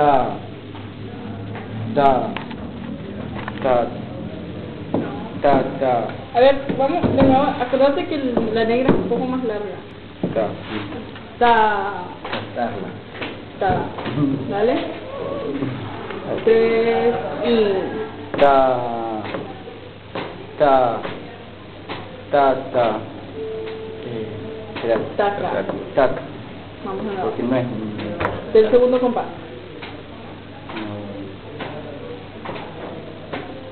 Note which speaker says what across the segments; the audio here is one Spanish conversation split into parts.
Speaker 1: ta, ta, ta, ta, ta,
Speaker 2: A ver, vamos de nuevo. Acuérdate que la negra es un poco más larga.
Speaker 1: ta,
Speaker 2: Ta,
Speaker 1: Cantarla.
Speaker 2: ta. ¿Vale? Tres y.
Speaker 1: ta, ta, ta, ta. Eh, espera,
Speaker 2: Taca.
Speaker 1: taca,
Speaker 2: Vamos a
Speaker 1: porque no es.
Speaker 2: Del segundo compás.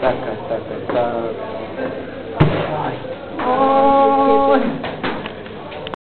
Speaker 1: taca, taca, taca.